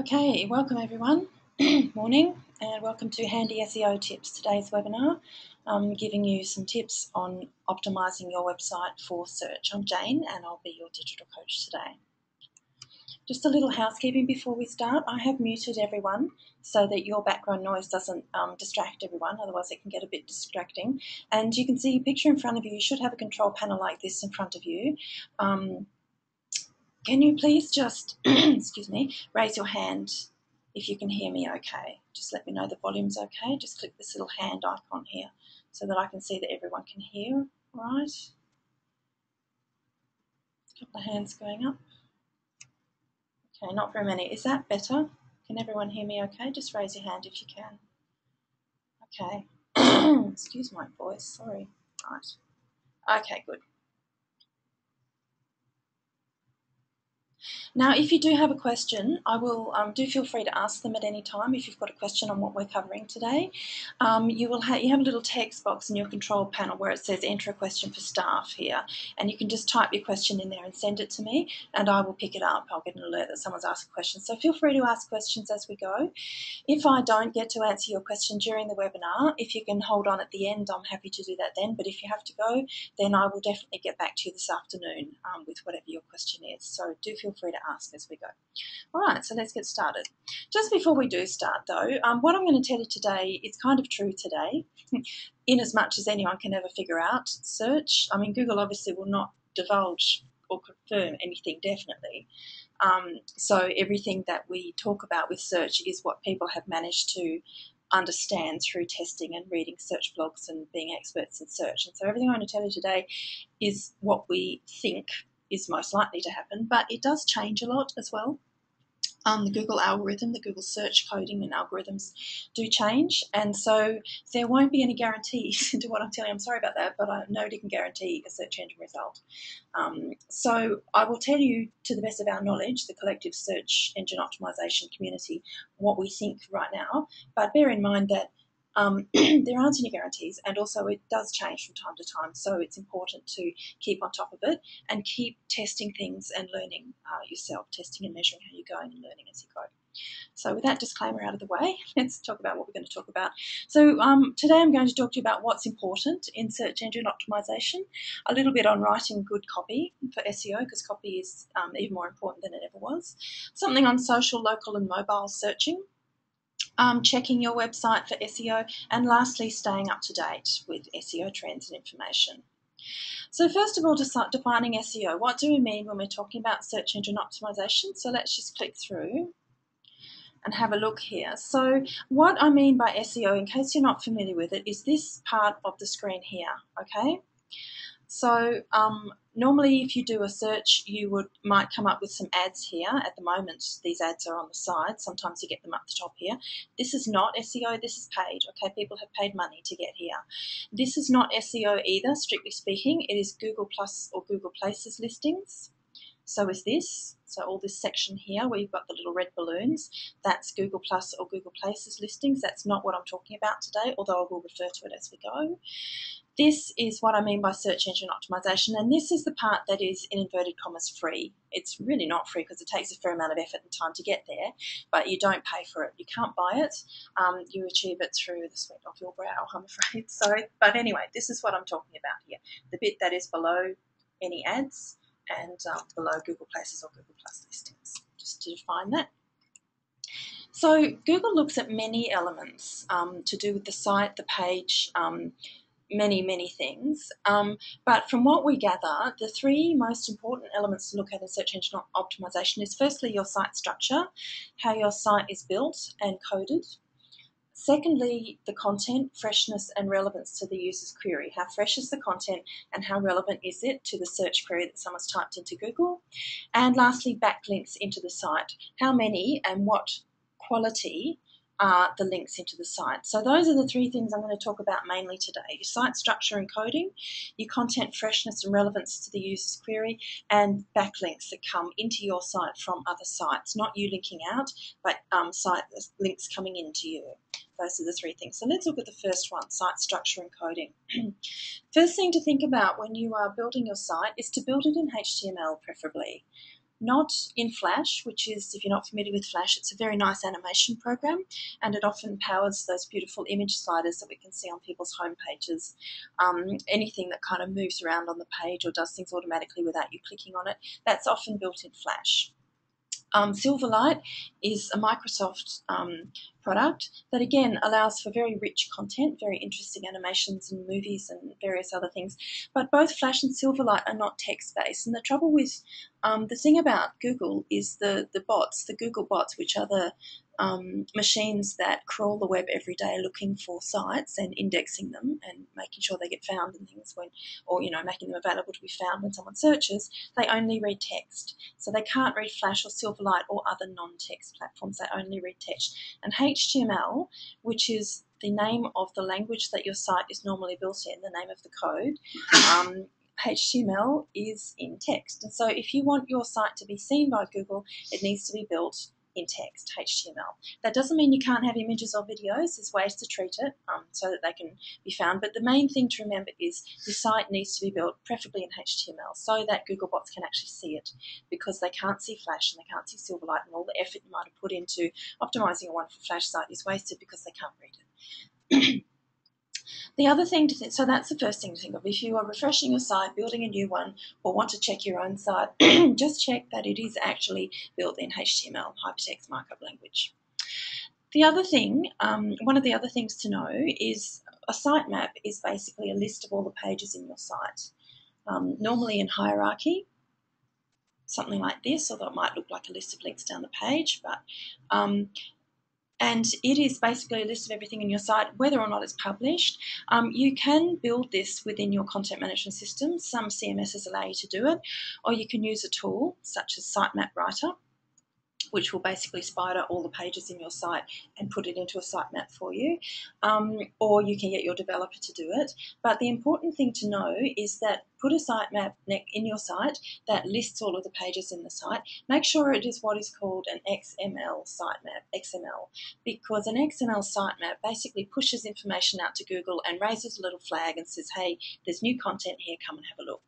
Okay, welcome everyone. Morning and welcome to Handy SEO Tips. Today's webinar, I'm giving you some tips on optimizing your website for search. I'm Jane and I'll be your digital coach today. Just a little housekeeping before we start. I have muted everyone so that your background noise doesn't um, distract everyone, otherwise it can get a bit distracting. And you can see picture in front of you. You should have a control panel like this in front of you. Um, can you please just, excuse me, raise your hand if you can hear me okay? Just let me know the volume's okay. Just click this little hand icon here so that I can see that everyone can hear, all right? A couple of hands going up. Okay, not very many. Is that better? Can everyone hear me okay? Just raise your hand if you can. Okay. Excuse my voice, sorry. Right. Okay, good. Now, if you do have a question, I will um, do feel free to ask them at any time if you've got a question on what we're covering today. Um, you will ha you have a little text box in your control panel where it says enter a question for staff here, and you can just type your question in there and send it to me, and I will pick it up. I'll get an alert that someone's asked a question. So feel free to ask questions as we go. If I don't get to answer your question during the webinar, if you can hold on at the end, I'm happy to do that then. But if you have to go, then I will definitely get back to you this afternoon um, with whatever your question is. So do feel free to ask as we go. All right, so let's get started. Just before we do start though, um, what I'm going to tell you today is kind of true today, in as much as anyone can ever figure out. Search, I mean, Google obviously will not divulge or confirm anything definitely. Um, so everything that we talk about with search is what people have managed to understand through testing and reading search blogs and being experts in search. And so everything I'm going to tell you today is what we think is most likely to happen, but it does change a lot as well. Um, the Google algorithm, the Google search coding and algorithms do change, and so there won't be any guarantees to what I'm telling you. I'm sorry about that, but I, nobody can guarantee a search engine result. Um, so I will tell you, to the best of our knowledge, the collective search engine optimization community, what we think right now. But bear in mind that um, there aren't any guarantees, and also it does change from time to time. So it's important to keep on top of it and keep testing things and learning uh, yourself, testing and measuring how you're going and learning as you go. So with that disclaimer out of the way, let's talk about what we're going to talk about. So um, today I'm going to talk to you about what's important in search engine optimization, a little bit on writing good copy for SEO because copy is um, even more important than it ever was, something on social, local and mobile searching, um, checking your website for SEO, and lastly, staying up to date with SEO trends and information. So first of all, defining SEO. What do we mean when we're talking about search engine optimization? So let's just click through and have a look here. So what I mean by SEO, in case you're not familiar with it, is this part of the screen here, okay? So um, normally if you do a search, you would might come up with some ads here. At the moment, these ads are on the side. Sometimes you get them up the top here. This is not SEO, this is paid. Okay, people have paid money to get here. This is not SEO either, strictly speaking. It is Google Plus or Google Places listings. So is this. So all this section here where you've got the little red balloons, that's Google Plus or Google Places listings. That's not what I'm talking about today, although I will refer to it as we go. This is what I mean by search engine optimization, and this is the part that is in inverted commas free. It's really not free because it takes a fair amount of effort and time to get there, but you don't pay for it. You can't buy it. Um, you achieve it through the sweat of your brow, I'm afraid. So, but anyway, this is what I'm talking about here. The bit that is below any ads and um, below Google Places or Google Plus listings, just to define that. So Google looks at many elements um, to do with the site, the page, um, many, many things. Um, but from what we gather, the three most important elements to look at in search engine optimization is firstly your site structure, how your site is built and coded. Secondly, the content, freshness and relevance to the user's query. How fresh is the content and how relevant is it to the search query that someone's typed into Google? And lastly, backlinks into the site. How many and what quality are the links into the site. So those are the three things I'm going to talk about mainly today. Your site structure and coding, your content freshness and relevance to the user's query, and backlinks that come into your site from other sites. Not you linking out, but um, site links coming into you. Those are the three things. So let's look at the first one, site structure and coding. first thing to think about when you are building your site is to build it in HTML preferably. Not in Flash, which is, if you're not familiar with Flash, it's a very nice animation program and it often powers those beautiful image sliders that we can see on people's home pages. Um, anything that kind of moves around on the page or does things automatically without you clicking on it, that's often built in Flash. Um, Silverlight is a Microsoft um, product that again allows for very rich content, very interesting animations and movies and various other things. But both Flash and Silverlight are not text based. And the trouble with um, the thing about Google is the, the bots, the Google bots, which are the um, machines that crawl the web every day looking for sites and indexing them and making sure they get found and things when, or you know, making them available to be found when someone searches, they only read text. So they can't read Flash or Silverlight or other non-text platforms. They only read text. And HTML, which is the name of the language that your site is normally built in, the name of the code, um, HTML is in text. And so if you want your site to be seen by Google, it needs to be built in text, HTML. That doesn't mean you can't have images or videos. There's ways to treat it um, so that they can be found. But the main thing to remember is the site needs to be built preferably in HTML so that Googlebots can actually see it because they can't see Flash and they can't see Silverlight and all the effort you might have put into optimizing a wonderful Flash site is wasted because they can't read it. The other thing to think, so that's the first thing to think of. If you are refreshing your site, building a new one, or want to check your own site, just check that it is actually built in HTML, Hypertext Markup Language. The other thing, um, one of the other things to know is a sitemap is basically a list of all the pages in your site. Um, normally in hierarchy, something like this, although it might look like a list of links down the page, but um, and it is basically a list of everything in your site, whether or not it's published. Um, you can build this within your content management system. Some CMSs allow you to do it, or you can use a tool such as Sitemap Writer which will basically spider all the pages in your site and put it into a sitemap for you. Um, or you can get your developer to do it. But the important thing to know is that put a sitemap in your site that lists all of the pages in the site. Make sure it is what is called an XML sitemap, XML, because an XML sitemap basically pushes information out to Google and raises a little flag and says, hey, there's new content here, come and have a look.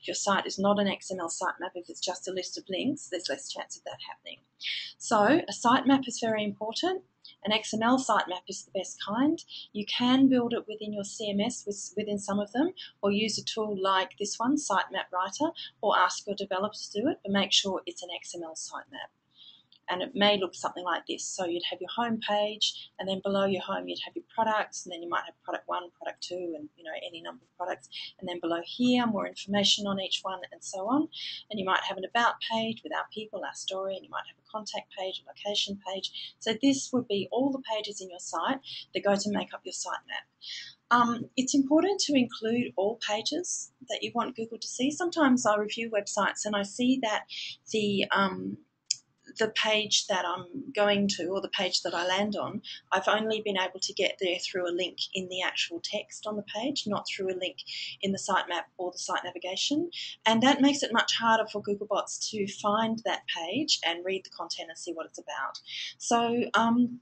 If your site is not an XML sitemap, if it's just a list of links, there's less chance of that happening. So a sitemap is very important. An XML sitemap is the best kind. You can build it within your CMS with, within some of them, or use a tool like this one, Sitemap Writer, or ask your developer to do it, but make sure it's an XML sitemap and it may look something like this. So you'd have your home page, and then below your home you'd have your products, and then you might have product one, product two, and you know any number of products. And then below here, more information on each one, and so on. And you might have an about page with our people, our story, and you might have a contact page, a location page. So this would be all the pages in your site that go to make up your sitemap. Um, it's important to include all pages that you want Google to see. Sometimes I review websites and I see that the um, the page that I'm going to or the page that I land on, I've only been able to get there through a link in the actual text on the page, not through a link in the sitemap or the site navigation. And that makes it much harder for Googlebots to find that page and read the content and see what it's about. So um,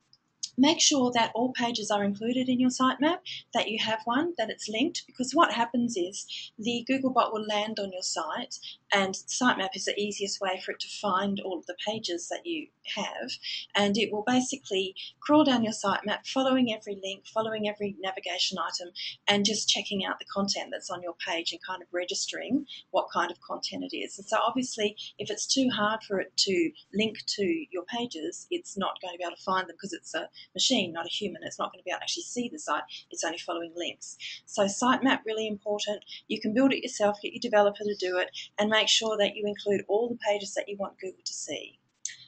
make sure that all pages are included in your sitemap, that you have one, that it's linked, because what happens is the Googlebot will land on your site and sitemap is the easiest way for it to find all of the pages that you have and it will basically crawl down your sitemap following every link, following every navigation item and just checking out the content that's on your page and kind of registering what kind of content it is. And so obviously if it's too hard for it to link to your pages, it's not going to be able to find them because it's a machine, not a human. It's not going to be able to actually see the site. It's only following links. So sitemap really important. You can build it yourself, get your developer to do it, and make sure that you include all the pages that you want Google to see.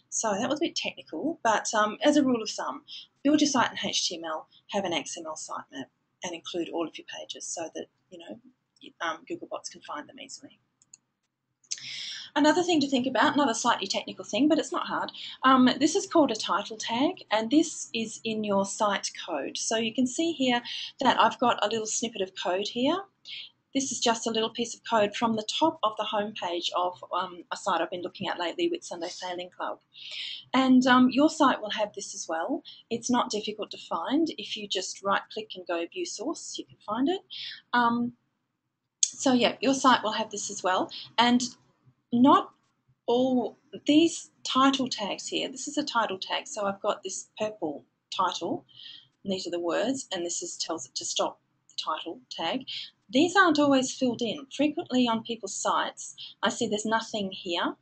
So that was a bit technical, but um, as a rule of thumb, build your site in HTML, have an XML sitemap, and include all of your pages so that you know um, Googlebots can find them easily. Another thing to think about, another slightly technical thing, but it's not hard. Um, this is called a title tag, and this is in your site code. So you can see here that I've got a little snippet of code here. This is just a little piece of code from the top of the homepage of um, a site I've been looking at lately Whitsunday Sailing Club. And um, your site will have this as well. It's not difficult to find. If you just right click and go view source, you can find it. Um, so yeah, your site will have this as well. And not all these title tags here, this is a title tag. So I've got this purple title, and these are the words, and this is tells it to stop the title tag. These aren't always filled in. Frequently on people's sites, I see there's nothing here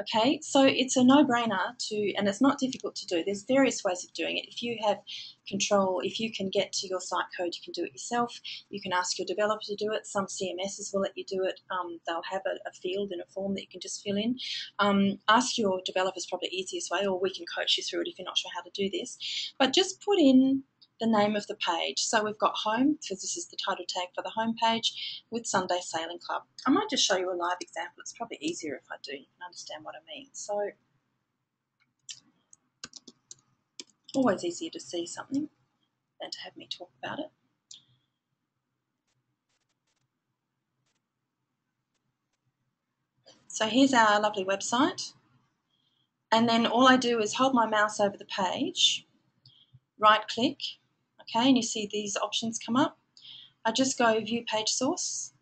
Okay, so it's a no-brainer to, and it's not difficult to do. There's various ways of doing it. If you have control, if you can get to your site code, you can do it yourself. You can ask your developer to do it. Some CMSs will let you do it. Um, they'll have a, a, field in a form that you can just fill in. Um, ask your developer is probably easiest way, or we can coach you through it if you're not sure how to do this. But just put in the name of the page. So we've got home, because this is the title tag for the home page, Whitsunday Sailing Club. I might just show you a live example. It's probably easier if I do. You can understand what I mean. So, always easier to see something than to have me talk about it. So here's our lovely website. And then all I do is hold my mouse over the page, right click, okay, and you see these options come up. I just go view page source,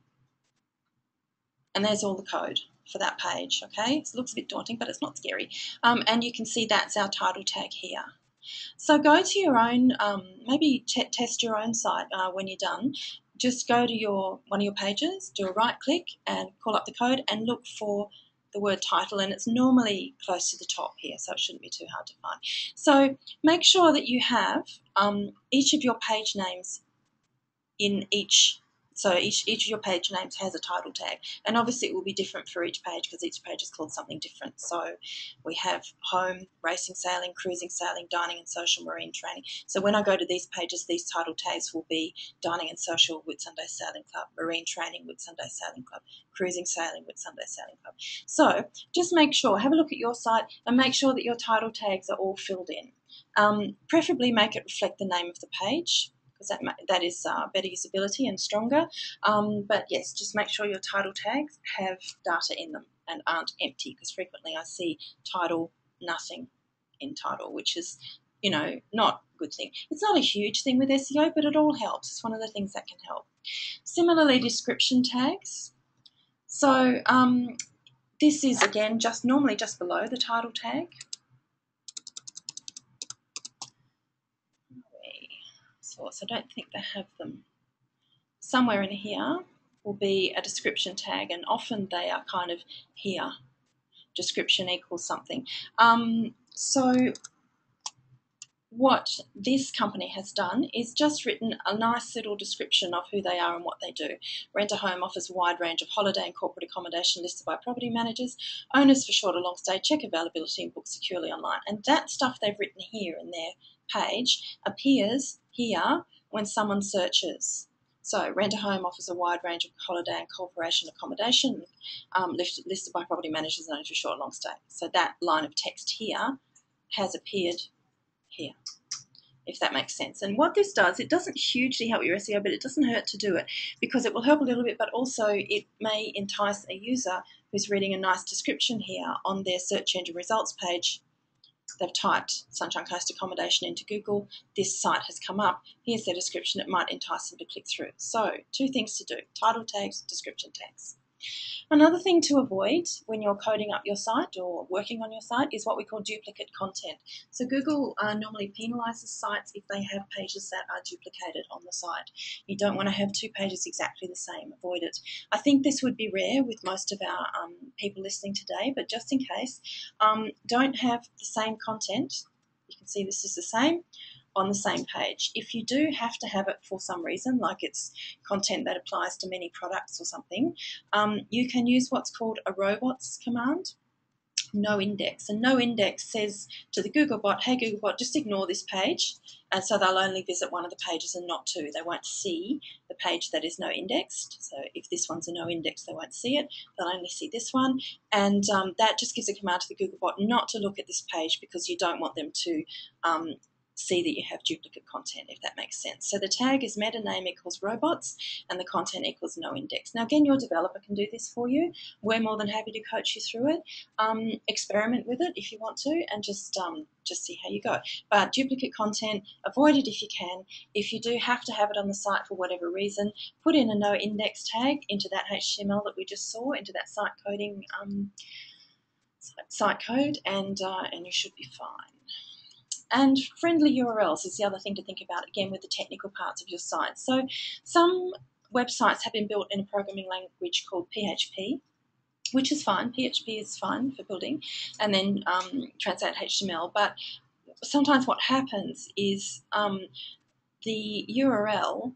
and there's all the code for that page, okay? It looks a bit daunting, but it's not scary. Um, and you can see that's our title tag here. So go to your own, um, maybe test your own site uh, when you're done. Just go to your one of your pages, do a right click and call up the code and look for the word title and it's normally close to the top here so it shouldn't be too hard to find. So make sure that you have um, each of your page names in each so each, each of your page names has a title tag, and obviously it will be different for each page because each page is called something different. So we have home, racing, sailing, cruising, sailing, dining and social, marine training. So when I go to these pages, these title tags will be dining and social Whitsunday Sailing Club, marine training Whitsunday Sailing Club, cruising sailing Whitsunday Sailing Club. So just make sure, have a look at your site and make sure that your title tags are all filled in. Um, preferably make it reflect the name of the page because that, that is uh, better usability and stronger. Um, but yes, just make sure your title tags have data in them and aren't empty because frequently I see title nothing in title, which is, you know, not a good thing. It's not a huge thing with SEO, but it all helps. It's one of the things that can help. Similarly, description tags. So um, this is again just normally just below the title tag. Source. I don't think they have them. Somewhere in here will be a description tag, and often they are kind of here. Description equals something. Um, so what this company has done is just written a nice little description of who they are and what they do. Rent a Home offers a wide range of holiday and corporate accommodation listed by property managers, owners for short or long stay, check availability and book securely online. And that stuff they've written here in their page appears here when someone searches. So, Rent a Home offers a wide range of holiday and corporation accommodation um, listed, listed by property managers and owners for short and long stay. So, that line of text here has appeared here, if that makes sense. And what this does, it doesn't hugely help your SEO, but it doesn't hurt to do it because it will help a little bit, but also it may entice a user who's reading a nice description here on their search engine results page they've typed Sunshine Coast accommodation into Google, this site has come up. Here's their description. It might entice them to click through. So, two things to do title tags, description tags. Another thing to avoid when you're coding up your site or working on your site is what we call duplicate content. So Google uh, normally penalizes sites if they have pages that are duplicated on the site. You don't want to have two pages exactly the same. Avoid it. I think this would be rare with most of our um, people listening today, but just in case, um, don't have the same content. You can see this is the same on the same page. If you do have to have it for some reason, like it's content that applies to many products or something, um, you can use what's called a robots command. No index. And no index says to the Googlebot, hey Googlebot, just ignore this page. And so they'll only visit one of the pages and not two. They won't see the page that is no indexed. So if this one's a no index, they won't see it. They'll only see this one. And um, that just gives a command to the Googlebot not to look at this page because you don't want them to um, see that you have duplicate content, if that makes sense. So the tag is meta name equals robots and the content equals no index. Now, again, your developer can do this for you. We're more than happy to coach you through it. Um, experiment with it if you want to and just, um, just see how you go. But duplicate content, avoid it if you can. If you do have to have it on the site for whatever reason, put in a no index tag into that HTML that we just saw, into that site coding um, site code, and, uh, and you should be fine. And friendly URLs is the other thing to think about, again, with the technical parts of your site. So some websites have been built in a programming language called PHP, which is fine. PHP is fine for building, and then um, translate HTML. But sometimes what happens is um, the URL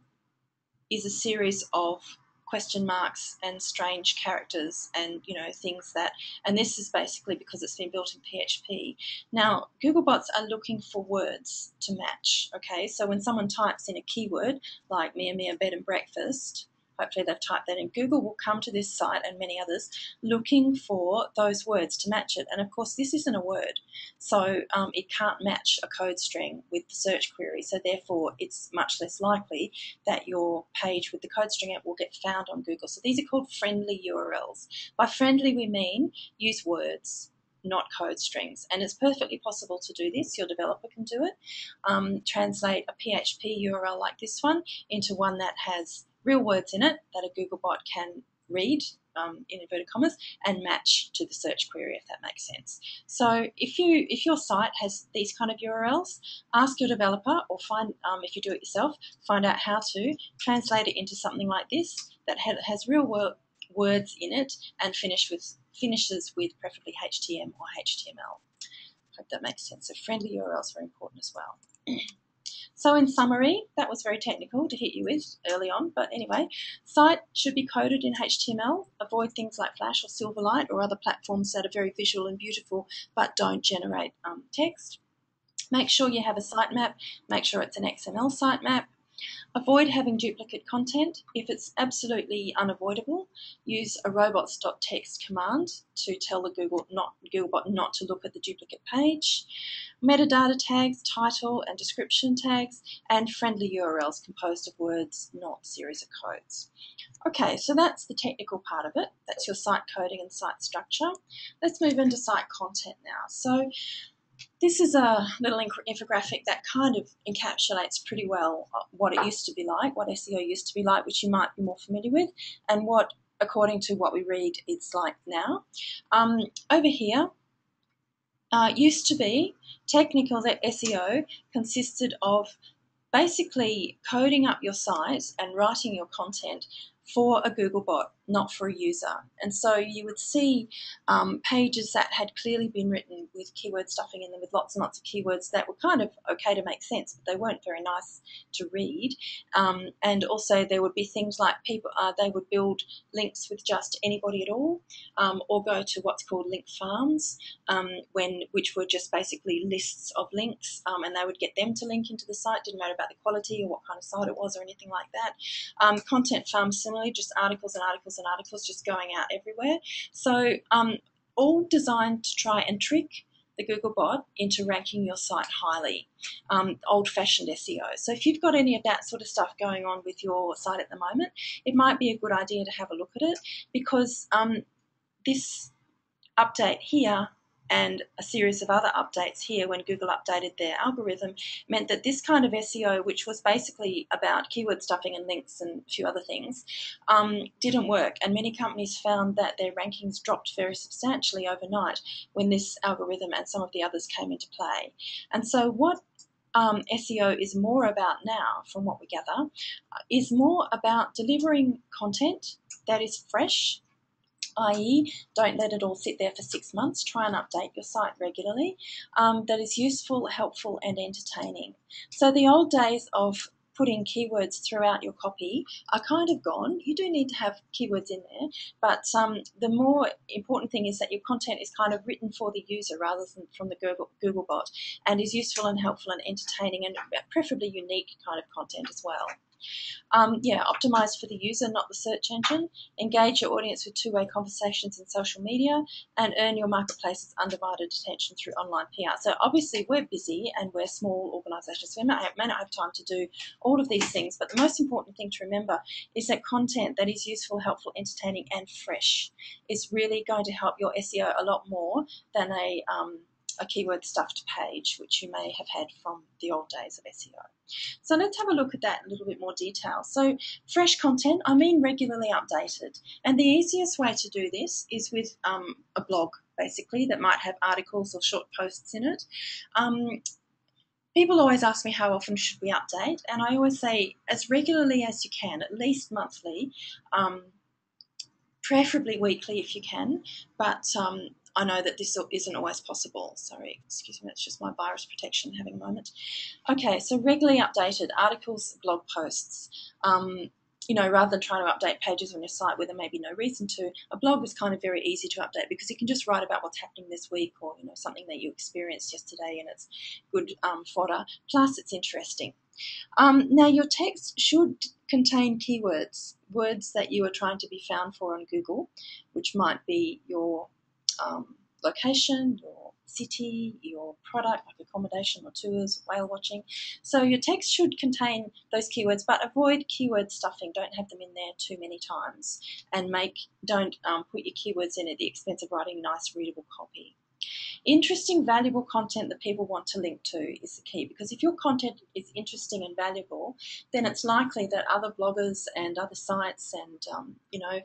is a series of question marks and strange characters and you know things that and this is basically because it's been built in PHP. Now Googlebots are looking for words to match. Okay, so when someone types in a keyword like Mia Mia bed and breakfast, hopefully they've typed that in. Google will come to this site and many others looking for those words to match it. And of course, this isn't a word, so um, it can't match a code string with the search query. So therefore, it's much less likely that your page with the code string it will get found on Google. So these are called friendly URLs. By friendly, we mean use words not code strings. And it's perfectly possible to do this. Your developer can do it. Um, translate a PHP URL like this one into one that has real words in it that a Googlebot can read um, in inverted commas and match to the search query if that makes sense. So if you if your site has these kind of URLs, ask your developer or find um, if you do it yourself, find out how to translate it into something like this that has real wor- words in it and finish with finishes with preferably HTML or HTML. Hope that makes sense. So friendly URLs are important as well. So in summary, that was very technical to hit you with early on, but anyway, site should be coded in HTML. Avoid things like Flash or Silverlight or other platforms that are very visual and beautiful but don't generate um, text. Make sure you have a sitemap. Make sure it's an XML sitemap. Avoid having duplicate content. If it's absolutely unavoidable, use a robots.txt command to tell the Google not, Googlebot not to look at the duplicate page. Metadata tags, title and description tags, and friendly URLs composed of words, not series of codes. Okay, so that's the technical part of it. That's your site coding and site structure. Let's move into site content now. So this is a little infographic that kind of encapsulates pretty well uh, what it used to be like, what SEO used to be like, which you might be more familiar with, and what, according to what we read, it's like now. Um, over here, uh, used to be technical that SEO consisted of basically coding up your site and writing your content for a Googlebot, not for a user. And so you would see um, pages that had clearly been written with keyword stuffing in them with lots and lots of keywords that were kind of okay to make sense, but they weren't very nice to read. Um, and also there would be things like people, uh, they would build links with just anybody at all, um, or go to what's called link farms, um, when which were just basically lists of links, um, and they would get them to link into the site. Didn't matter about the quality or what kind of site it was or anything like that. Um, content farms similarly, just articles and articles and articles just going out everywhere. So um, all designed to try and trick the Googlebot into ranking your site highly, um, old-fashioned SEO. So if you've got any of that sort of stuff going on with your site at the moment, it might be a good idea to have a look at it because um, this update here and a series of other updates here when Google updated their algorithm meant that this kind of SEO, which was basically about keyword stuffing and links and a few other things, um, didn't work. And many companies found that their rankings dropped very substantially overnight when this algorithm and some of the others came into play. And so, what um, SEO is more about now, from what we gather, is more about delivering content that is fresh i.e., don't let it all sit there for six months. Try and update your site regularly. Um, that is useful, helpful, and entertaining. So the old days of putting keywords throughout your copy are kind of gone. You do need to have keywords in there, but um, the more important thing is that your content is kind of written for the user rather than from the Google, bot, and is useful and helpful and entertaining and preferably unique kind of content as well. Um, yeah, optimize for the user, not the search engine. Engage your audience with two way conversations in social media and earn your marketplace's undivided attention through online PR. So, obviously, we're busy and we're small organizations, so we may, may not have time to do all of these things. But the most important thing to remember is that content that is useful, helpful, entertaining, and fresh is really going to help your SEO a lot more than a um, a keyword stuffed page, which you may have had from the old days of SEO. So let's have a look at that in a little bit more detail. So fresh content, I mean regularly updated. And the easiest way to do this is with um, a blog, basically, that might have articles or short posts in it. Um, people always ask me how often should we update, and I always say as regularly as you can, at least monthly, um, preferably weekly if you can, but um, I know that this isn't always possible. Sorry, excuse me, it's just my virus protection having a moment. Okay, so regularly updated articles, blog posts. Um, you know, rather than trying to update pages on your site where there may be no reason to, a blog is kind of very easy to update because you can just write about what's happening this week or, you know, something that you experienced yesterday and it's good um, fodder. Plus, it's interesting. Um, now, your text should contain keywords, words that you are trying to be found for on Google, which might be your um, location, your city, your product, like accommodation or tours, whale watching. So your text should contain those keywords, but avoid keyword stuffing. Don't have them in there too many times, and make don't um, put your keywords in at the expense of writing nice, readable copy. Interesting, valuable content that people want to link to is the key because if your content is interesting and valuable, then it's likely that other bloggers and other sites and um, you know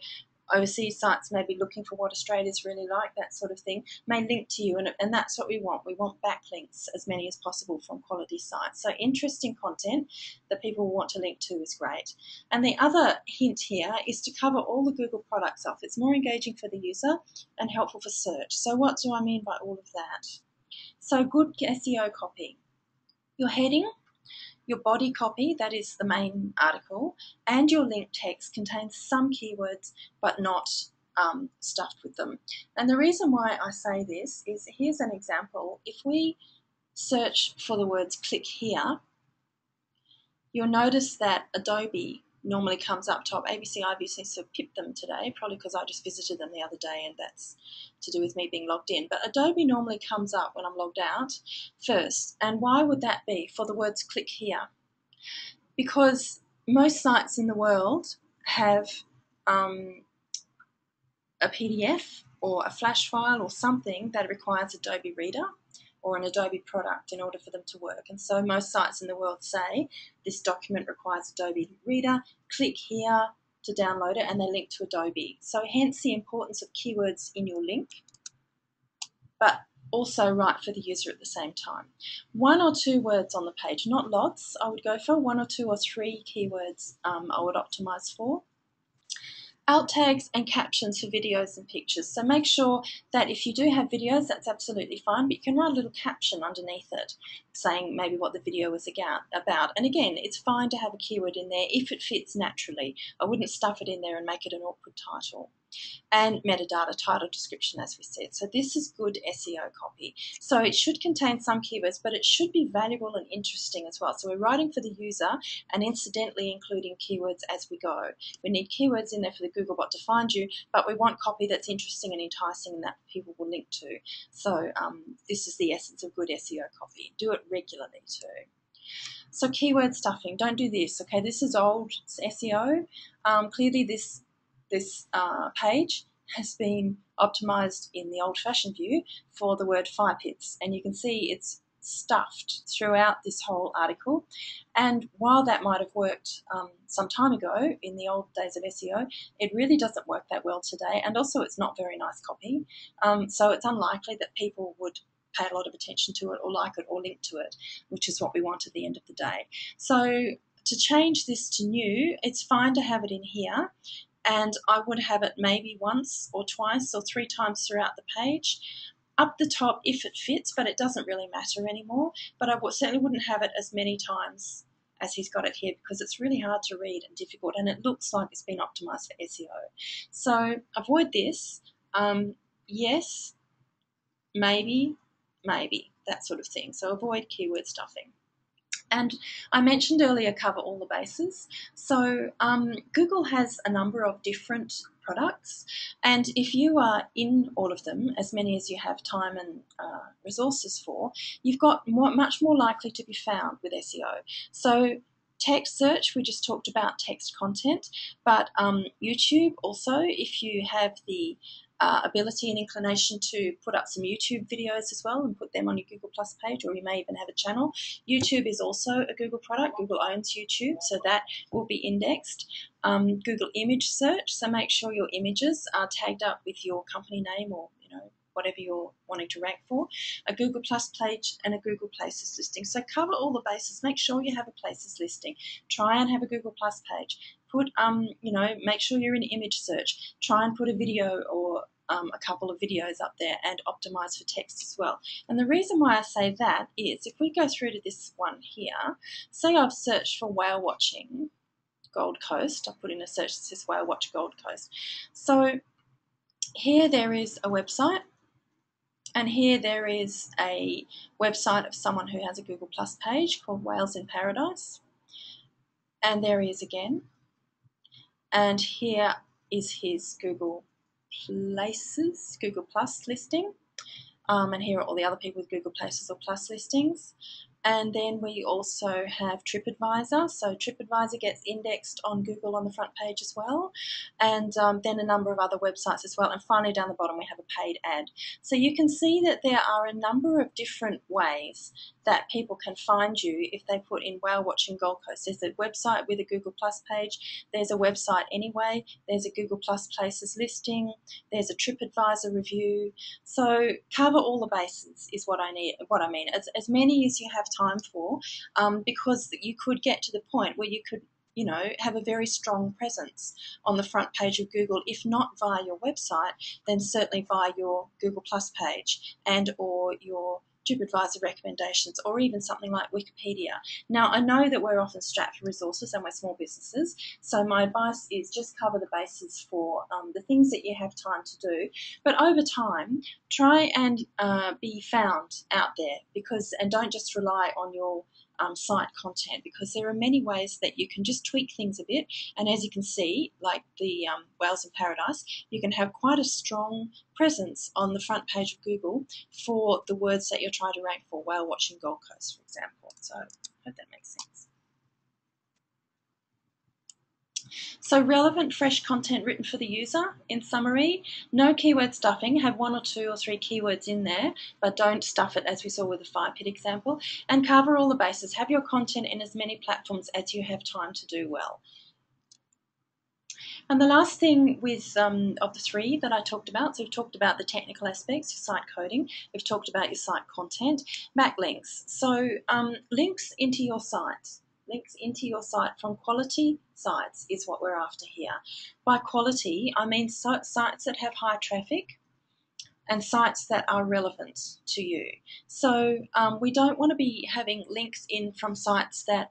overseas sites may be looking for what Australia's really like, that sort of thing, may link to you. And, and that's what we want. We want backlinks, as many as possible, from quality sites. So, interesting content that people want to link to is great. And the other hint here is to cover all the Google products off. It's more engaging for the user and helpful for search. So, what do I mean by all of that? So, good SEO copy. Your heading your body copy, that is the main article, and your link text contains some keywords but not um, stuffed with them. And the reason why I say this is here's an example. If we search for the words click here, you'll notice that Adobe normally comes up top. ABC IView seems to have pipped them today, probably because I just visited them the other day and that's to do with me being logged in. But Adobe normally comes up when I'm logged out first. And why would that be for the words click here? Because most sites in the world have um, a PDF or a flash file or something that requires Adobe Reader or an Adobe product in order for them to work. And so most sites in the world say this document requires Adobe Reader, click here to download it, and they link to Adobe. So hence the importance of keywords in your link, but also right for the user at the same time. One or two words on the page, not lots, I would go for one or two or three keywords um, I would optimize for alt tags and captions for videos and pictures. So make sure that if you do have videos, that's absolutely fine, but you can write a little caption underneath it saying maybe what the video was about. And again, it's fine to have a keyword in there if it fits naturally. I wouldn't stuff it in there and make it an awkward title and metadata title description as we said. So this is good SEO copy. So it should contain some keywords, but it should be valuable and interesting as well. So we're writing for the user and incidentally including keywords as we go. We need keywords in there for the Googlebot to find you, but we want copy that's interesting and enticing and that people will link to. So um, this is the essence of good SEO copy. Do it regularly too. So keyword stuffing, don't do this. Okay, this is old SEO. Um, clearly, this this uh, page has been optimized in the old fashioned view for the word fire pits. And you can see it's stuffed throughout this whole article. And while that might have worked um, some time ago in the old days of SEO, it really doesn't work that well today. And also, it's not very nice copy. Um, so it's unlikely that people would pay a lot of attention to it or like it or link to it, which is what we want at the end of the day. So to change this to new, it's fine to have it in here and I would have it maybe once or twice or three times throughout the page. Up the top if it fits, but it doesn't really matter anymore. But I certainly wouldn't have it as many times as he's got it here because it's really hard to read and difficult, and it looks like it's been optimized for SEO. So avoid this. Um, yes, maybe, maybe, that sort of thing. So avoid keyword stuffing. And I mentioned earlier cover all the bases. So um, Google has a number of different products, and if you are in all of them, as many as you have time and uh, resources for, you've got more, much more likely to be found with SEO. So text search, we just talked about text content, but um, YouTube also, if you have the uh, ability and inclination to put up some YouTube videos as well and put them on your Google Plus page, or you may even have a channel. YouTube is also a Google product. Google owns YouTube, so that will be indexed. Um, Google image search, so make sure your images are tagged up with your company name or whatever you're wanting to rank for, a Google Plus page and a Google Places listing. So cover all the bases. Make sure you have a Places listing. Try and have a Google Plus page. Put, um, you know, make sure you're in image search. Try and put a video or um, a couple of videos up there and optimize for text as well. And the reason why I say that is if we go through to this one here, say I've searched for whale watching Gold Coast, I put in a search that says whale watch Gold Coast. So here there is a website and here there is a website of someone who has a Google Plus page called Whales in Paradise. And there he is again. And here is his Google Places, Google Plus listing. Um, and here are all the other people with Google Places or Plus listings. And then we also have TripAdvisor. So TripAdvisor gets indexed on Google on the front page as well. And um, then a number of other websites as well. And finally, down the bottom, we have a paid ad. So you can see that there are a number of different ways that people can find you if they put in whale watching Gold Coast. There's a website with a Google Plus page. There's a website anyway. There's a Google Plus places listing. There's a TripAdvisor review. So cover all the bases is what I need. What I mean, as, as many as you have time for, um, because you could get to the point where you could you know, have a very strong presence on the front page of Google. If not via your website, then certainly via your Google Plus page and or your TripAdvisor recommendations or even something like Wikipedia. Now, I know that we're often strapped for resources and we're small businesses, so my advice is just cover the bases for um, the things that you have time to do. But over time, try and uh, be found out there because, and don't just rely on your um, site content because there are many ways that you can just tweak things a bit. And as you can see, like the um, Whales in Paradise, you can have quite a strong presence on the front page of Google for the words that you're trying to rank for, whale watching Gold Coast, for example. So I hope that makes sense. So relevant, fresh content written for the user. In summary, no keyword stuffing. Have one or two or three keywords in there, but don't stuff it as we saw with the fire pit example. And cover all the bases. Have your content in as many platforms as you have time to do well. And the last thing with um, of the three that I talked about, so we've talked about the technical aspects of site coding, we've talked about your site content, backlinks. So um, links into your site links into your site from quality sites is what we're after here. By quality, I mean sites that have high traffic and sites that are relevant to you. So um, we don't want to be having links in from sites that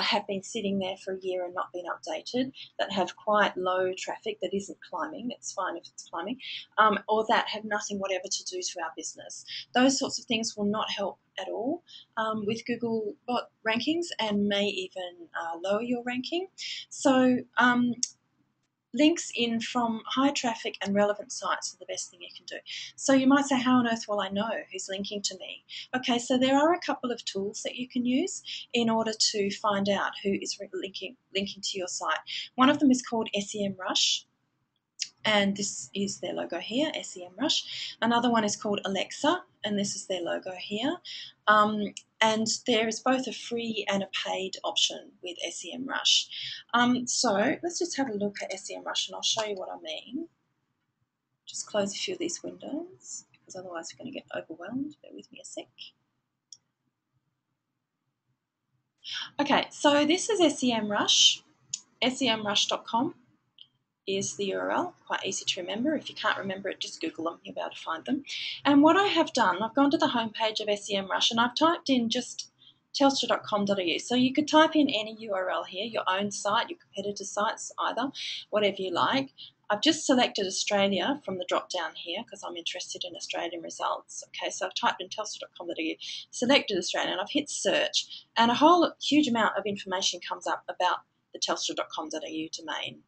have been sitting there for a year and not been updated, that have quite low traffic that isn't climbing, it's fine if it's climbing, um, or that have nothing whatever to do to our business. Those sorts of things will not help at all um, with Google bot rankings and may even uh, lower your ranking. So um, links in from high traffic and relevant sites are the best thing you can do. So you might say, how on earth will I know who's linking to me? Okay, so there are a couple of tools that you can use in order to find out who is linking, linking to your site. One of them is called SEMrush and this is their logo here, SEMrush. Another one is called Alexa, and this is their logo here. Um, and there is both a free and a paid option with SEMrush. Um, so let's just have a look at SEMrush, and I'll show you what I mean. Just close a few of these windows, because otherwise we're going to get overwhelmed. Bear with me a sec. Okay, so this is SEMrush, semrush.com is the URL, quite easy to remember. If you can't remember it, just Google them, you'll be able to find them. And what I have done, I've gone to the homepage of SEMrush and I've typed in just telstra.com.au. So you could type in any URL here, your own site, your competitor sites, either, whatever you like. I've just selected Australia from the drop down here because I'm interested in Australian results. Okay, so I've typed in telstra.com.au, selected Australia, and I've hit search, and a whole huge amount of information comes up about the telstra.com.au domain.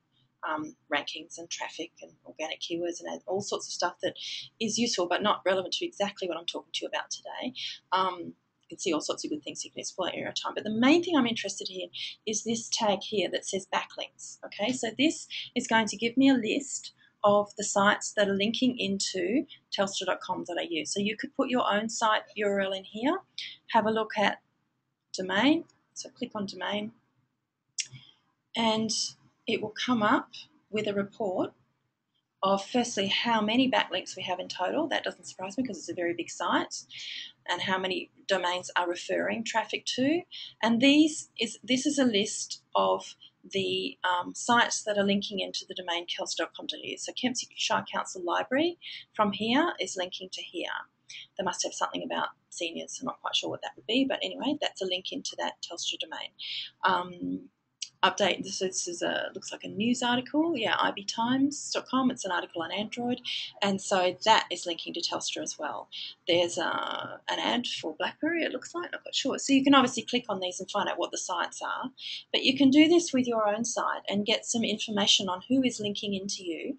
Um, rankings and traffic and organic keywords and all sorts of stuff that is useful but not relevant to exactly what I'm talking to you about today. Um, you can see all sorts of good things you can explore your time. But the main thing I'm interested in is this tag here that says backlinks. Okay, so this is going to give me a list of the sites that are linking into telstra.com.au. So you could put your own site URL in here, have a look at domain. So click on domain, and it will come up with a report of firstly how many backlinks we have in total. That doesn't surprise me because it's a very big site, and how many domains are referring traffic to. And these is this is a list of the um, sites that are linking into the domain kels.com.au. So Kempseyshire Council Library from here is linking to here. They must have something about seniors. I'm not quite sure what that would be, but anyway, that's a link into that Telstra domain. Um, update. This, this is a looks like a news article. Yeah, ibtimes.com. It's an article on Android, and so that is linking to Telstra as well. There's uh, an ad for BlackBerry. It looks like. I'm not sure. So you can obviously click on these and find out what the sites are. But you can do this with your own site and get some information on who is linking into you.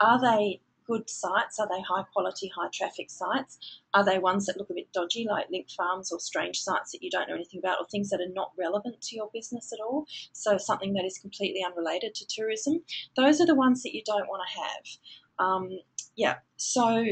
Are they good sites? Are they high quality, high traffic sites? Are they ones that look a bit dodgy, like link farms or strange sites that you don't know anything about, or things that are not relevant to your business at all? So, something that is completely unrelated to tourism. Those are the ones that you don't want to have. Um, yeah, so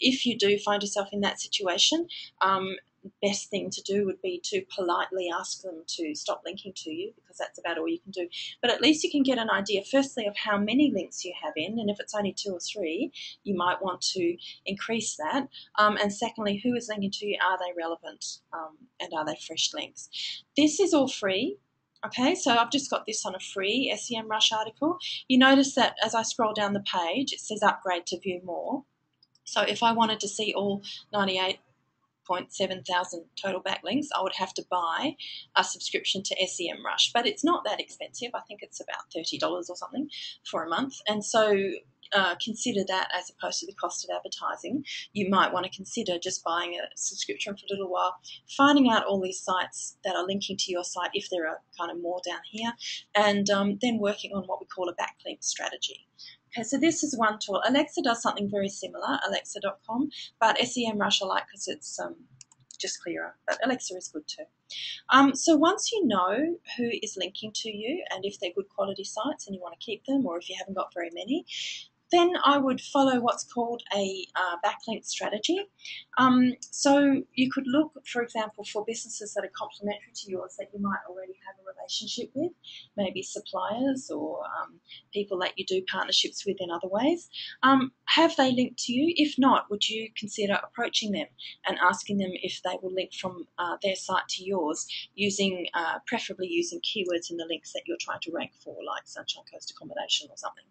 if you do find yourself in that situation, um, best thing to do would be to politely ask them to stop linking to you because that's about all you can do. But at least you can get an idea, firstly, of how many links you have in, and if it's only two or three, you might want to increase that. Um, and secondly, who is linking to you? Are they relevant? Um, and are they fresh links? This is all free. Okay, so I've just got this on a free SEMrush article. You notice that as I scroll down the page, it says upgrade to view more. So if I wanted to see all 98 0.7 thousand total backlinks, I would have to buy a subscription to SEMrush. But it's not that expensive. I think it's about $30 or something for a month. And so uh, consider that as opposed to the cost of advertising. You might want to consider just buying a subscription for a little while, finding out all these sites that are linking to your site if there are kind of more down here, and um, then working on what we call a backlink strategy. So this is one tool. Alexa does something very similar, alexa.com, but SEMrush I like because it's um, just clearer, but Alexa is good too. Um, so once you know who is linking to you and if they're good quality sites and you want to keep them or if you haven't got very many, then I would follow what's called a uh, backlink strategy. Um, so you could look, for example, for businesses that are complementary to yours that you might already have a relationship with, maybe suppliers or um, people that you do partnerships with in other ways. Um, have they linked to you? If not, would you consider approaching them and asking them if they will link from uh, their site to yours using, uh, preferably using keywords in the links that you're trying to rank for, like Sunshine Coast Accommodation or something,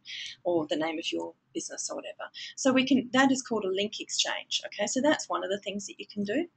or the name of your business or whatever. So we can that is called a link exchange. Okay, so that's one of the things that you can do.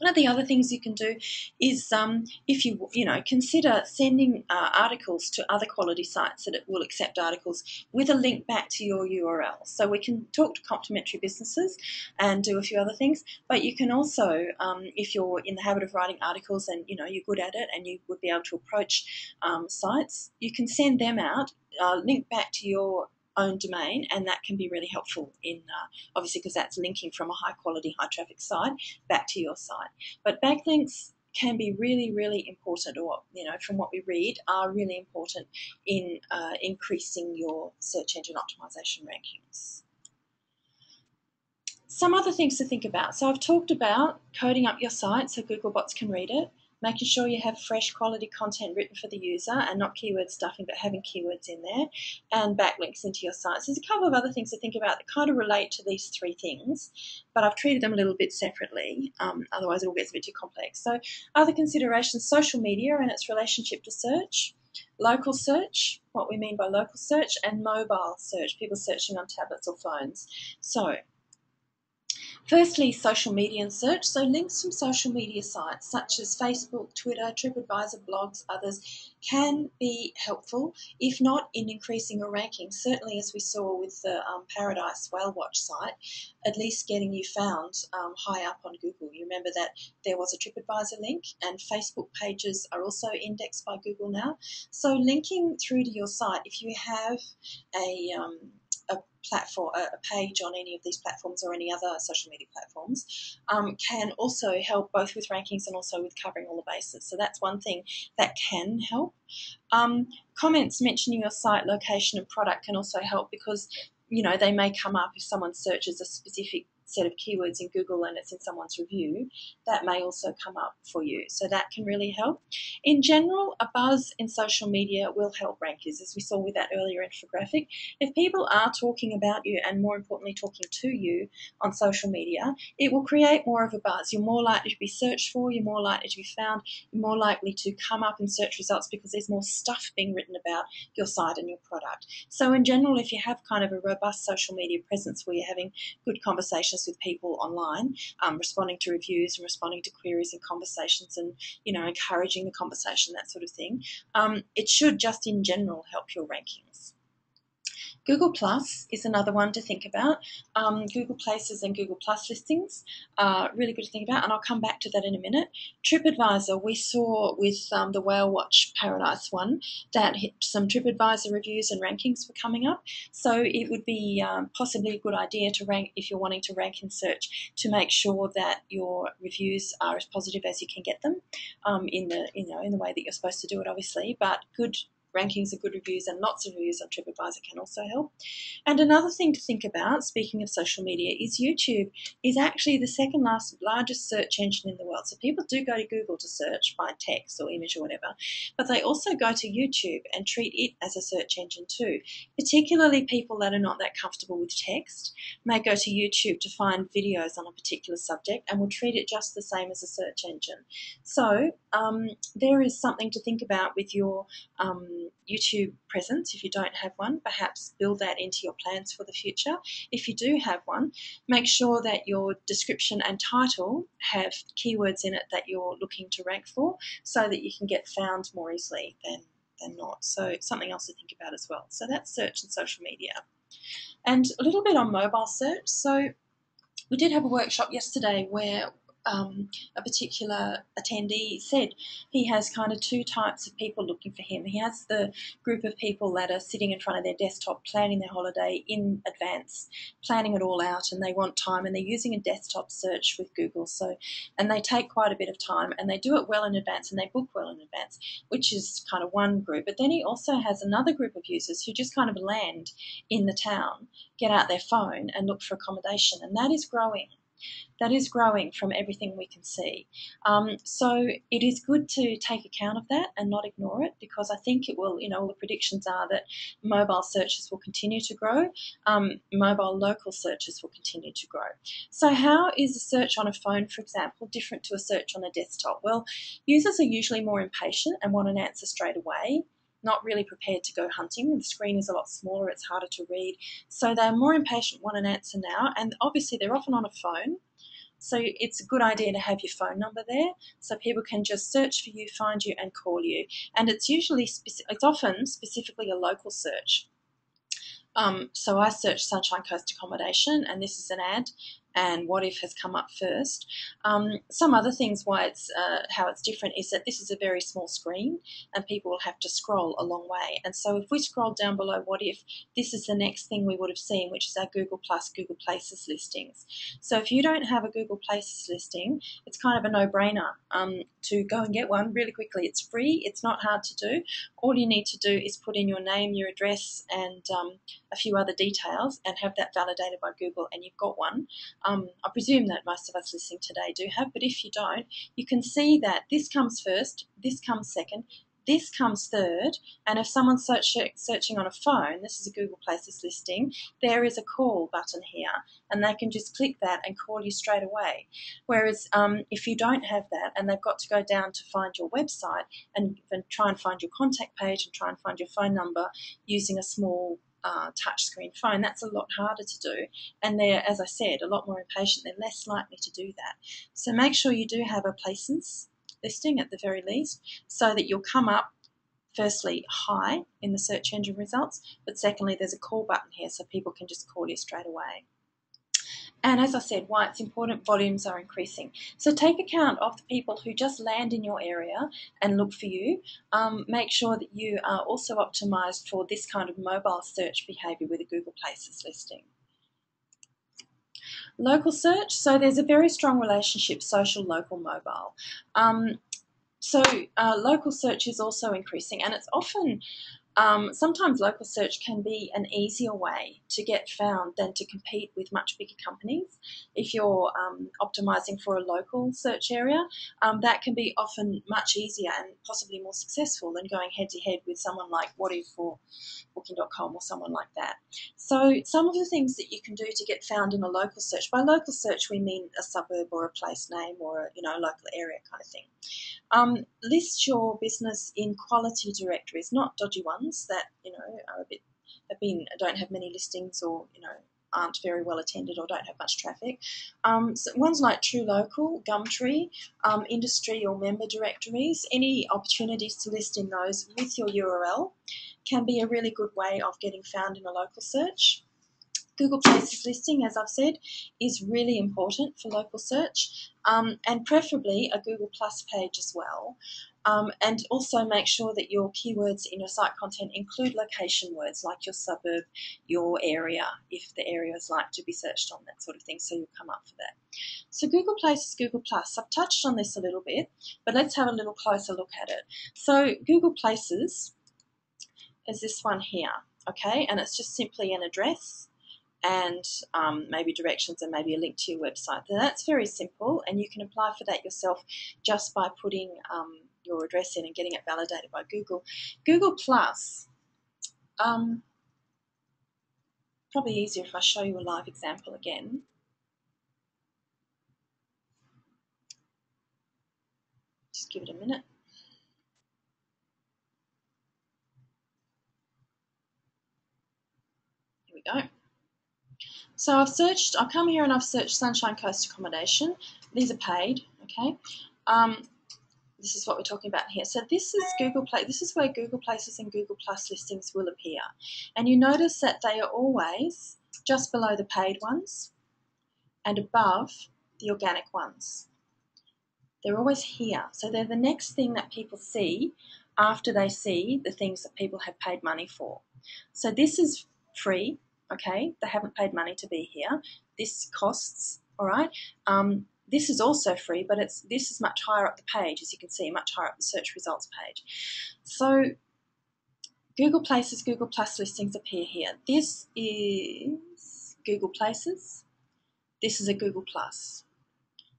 One of the other things you can do is um, if you you know consider sending uh, articles to other quality sites that it will accept articles with a link back to your URL. So we can talk to complementary businesses and do a few other things, but you can also, um, if you're in the habit of writing articles and you know you're good at it and you would be able to approach um, sites, you can send them out, uh, link back to your own domain, and that can be really helpful in uh, obviously because that's linking from a high quality, high traffic site back to your site. But backlinks can be really, really important, or you know, from what we read, are really important in uh, increasing your search engine optimization rankings. Some other things to think about. So I've talked about coding up your site so Google bots can read it making sure you have fresh quality content written for the user and not keyword stuffing, but having keywords in there, and backlinks into your site. There's a couple of other things to think about that kind of relate to these three things, but I've treated them a little bit separately, um, otherwise it all gets a bit too complex. So other considerations, social media and its relationship to search, local search, what we mean by local search, and mobile search, people searching on tablets or phones. So Firstly, social media and search. So, links from social media sites such as Facebook, Twitter, TripAdvisor, blogs, others can be helpful, if not in increasing your ranking. Certainly, as we saw with the um, Paradise Whale Watch site, at least getting you found um, high up on Google. You remember that there was a TripAdvisor link, and Facebook pages are also indexed by Google now. So, linking through to your site, if you have a um, a platform, a page on any of these platforms or any other social media platforms, um, can also help both with rankings and also with covering all the bases. So that's one thing that can help. Um, comments mentioning your site, location, and product can also help because you know they may come up if someone searches a specific set of keywords in Google and it's in someone's review, that may also come up for you. So that can really help. In general, a buzz in social media will help rankers, as we saw with that earlier infographic. If people are talking about you and more importantly talking to you on social media, it will create more of a buzz. You're more likely to be searched for, you're more likely to be found, you're more likely to come up in search results because there's more stuff being written about your site and your product. So in general, if you have kind of a robust social media presence where you're having good conversations with people online, um, responding to reviews and responding to queries and conversations and, you know, encouraging the conversation, that sort of thing. Um, it should just in general help your rankings. Google Plus is another one to think about. Um, Google Places and Google Plus listings are really good to think about, and I'll come back to that in a minute. TripAdvisor, we saw with um, the Whale Watch Paradise one that some TripAdvisor reviews and rankings were coming up. So it would be um, possibly a good idea to rank if you're wanting to rank in search to make sure that your reviews are as positive as you can get them um, in the you know in the way that you're supposed to do it, obviously. But good rankings of good reviews and lots of reviews on TripAdvisor can also help. And another thing to think about, speaking of social media, is YouTube is actually the second last largest search engine in the world. So people do go to Google to search by text or image or whatever, but they also go to YouTube and treat it as a search engine too. Particularly people that are not that comfortable with text may go to YouTube to find videos on a particular subject and will treat it just the same as a search engine. So um, there is something to think about with your um, YouTube presence. If you don't have one, perhaps build that into your plans for the future. If you do have one, make sure that your description and title have keywords in it that you're looking to rank for so that you can get found more easily than, than not. So, something else to think about as well. So, that's search and social media. And a little bit on mobile search. So, we did have a workshop yesterday where um, a particular attendee said he has kind of two types of people looking for him. He has the group of people that are sitting in front of their desktop planning their holiday in advance, planning it all out, and they want time, and they're using a desktop search with Google. So, and they take quite a bit of time, and they do it well in advance, and they book well in advance, which is kind of one group. But then he also has another group of users who just kind of land in the town, get out their phone, and look for accommodation, and that is growing that is growing from everything we can see. Um, so it is good to take account of that and not ignore it because I think it will, you know, all the predictions are that mobile searches will continue to grow, um, mobile local searches will continue to grow. So, how is a search on a phone, for example, different to a search on a desktop? Well, users are usually more impatient and want an answer straight away not really prepared to go hunting. The screen is a lot smaller, it's harder to read. So they're more impatient, want an answer now, and obviously they're often on a phone. So it's a good idea to have your phone number there so people can just search for you, find you, and call you. And it's usually, it's often specifically a local search. Um, so I searched Sunshine Coast accommodation, and this is an ad and Wotif has come up first. Um, some other things why it's uh, how it's different is that this is a very small screen and people will have to scroll a long way. And so if we scroll down below Wotif, this is the next thing we would have seen, which is our Google Plus Google Places listings. So if you don't have a Google Places listing, it's kind of a no-brainer um, to go and get one really quickly. It's free, it's not hard to do. All you need to do is put in your name, your address, and um, a few other details and have that validated by Google and you've got one. Um, I presume that most of us listening today do have, but if you don't, you can see that this comes first, this comes second, this comes third, and if someone's search, searching on a phone, this is a Google Places listing, there is a call button here, and they can just click that and call you straight away. Whereas um, if you don't have that and they've got to go down to find your website and, and try and find your contact page and try and find your phone number using a small uh, touchscreen phone, that's a lot harder to do. And they're, as I said, a lot more impatient. They're less likely to do that. So make sure you do have a places listing at the very least so that you'll come up firstly, high in the search engine results, but secondly, there's a call button here so people can just call you straight away. And as I said, why it's important, volumes are increasing. So take account of the people who just land in your area and look for you. Um, make sure that you are also optimized for this kind of mobile search behavior with a Google Places listing. Local search, so there's a very strong relationship social, local, mobile. Um, so uh, local search is also increasing and it's often um, sometimes local search can be an easier way to get found than to compete with much bigger companies. If you're um, optimizing for a local search area, um, that can be often much easier and possibly more successful than going head to head with someone like Wotif or Booking.com or someone like that. So, some of the things that you can do to get found in a local search by local search, we mean a suburb or a place name or a you know local area kind of thing. Um, list your business in quality directories, not dodgy ones that you know are a bit have been don't have many listings or you know aren't very well attended or don't have much traffic. Um, so ones like True Local, Gumtree, um, industry or member directories, any opportunities to list in those with your URL can be a really good way of getting found in a local search. Google Places listing, as I've said, is really important for local search um, and preferably a Google Plus page as well. Um, and also make sure that your keywords in your site content include location words like your suburb, your area, if the area is like to be searched on, that sort of thing, so you'll come up for that. So Google Places, Google Plus, I've touched on this a little bit, but let's have a little closer look at it. So Google Places is this one here, okay, and it's just simply an address and um, maybe directions and maybe a link to your website. Now that's very simple, and you can apply for that yourself just by putting um, your address in and getting it validated by Google. Google Plus, um, probably easier if I show you a live example again. Just give it a minute. We go. So I've searched, I've come here and I've searched Sunshine Coast accommodation. These are paid, okay? Um, this is what we're talking about here. So this is Google Play. This is where Google Places and Google Plus listings will appear. And you notice that they are always just below the paid ones and above the organic ones. They're always here. So they're the next thing that people see after they see the things that people have paid money for. So this is free okay? They haven't paid money to be here. This costs, all right? Um, this is also free, but it's this is much higher up the page, as you can see, much higher up the search results page. So Google Places, Google Plus listings appear here. This is Google Places. This is a Google Plus.